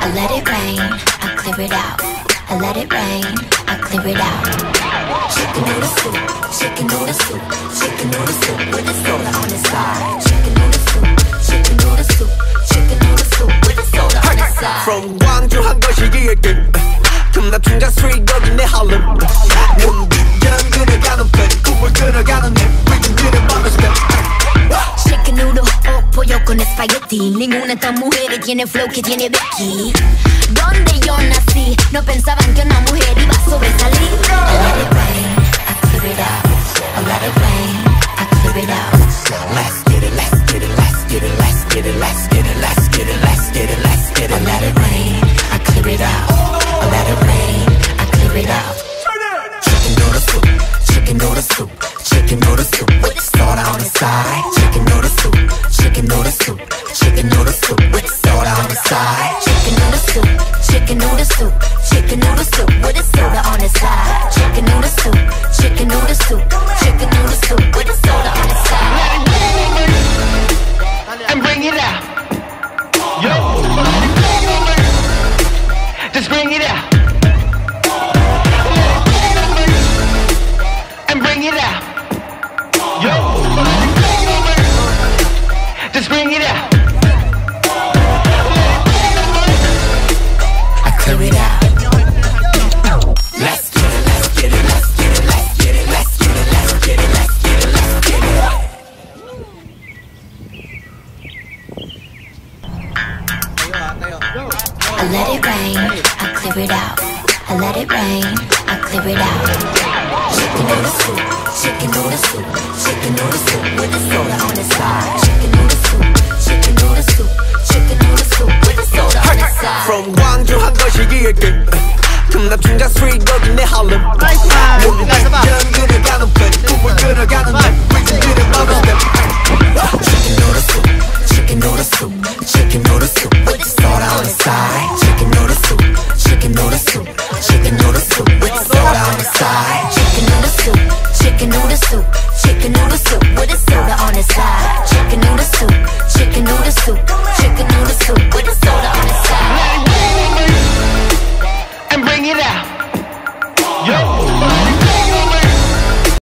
I let it rain, I clear it out. I let it rain, I clear it out. Chicken noodle soup, chicken noodle soup, chicken noodle soup with a soda on the side. Chicken noodle soup, chicken noodle soup, chicken noodle soup with a soda on the side. From 광주 한 거시기에 끝 금납 충자 스트리트 여기 내 할렘 눈빛 Ninguna esta mujer tiene flow que tiene Becky. Donde yo nací No pensaban que una mujer iba a sobresalir. I let it rain, I let it rain, chicken noodle soup, chicken noodle soup with a soda on the side. Chicken noodle soup, chicken noodle soup, chicken noodle soup with a soda on the side. and bring it out. Yo. Just bring it out. And bring it out. Yo. Just bring it out. It out. Let's get it, let's get it, let's get it, let's get it, let's get it, let's get it, let's get it, let's get it. I let it rain, I clear it out. I let it rain, I clear it out. Chicken noodle soup, chicken noodle soup, chicken noodle soup with a soda on the side. Chicken noodle soup, 금납 충자 스트리트 여기 내 할렘 눈빛연 그려가는 펜 꿈을 그려가는 내 위좀 그려봐도 스텝 Chicken noodle soup, chicken noodle soup, chicken noodle soup with soda on the side. Chicken noodle soup, chicken noodle soup, chicken noodle soup with soda on the side. Chicken noodle soup, chicken noodle soup, chicken noodle soup with a soda on the side. bring it out. Yo.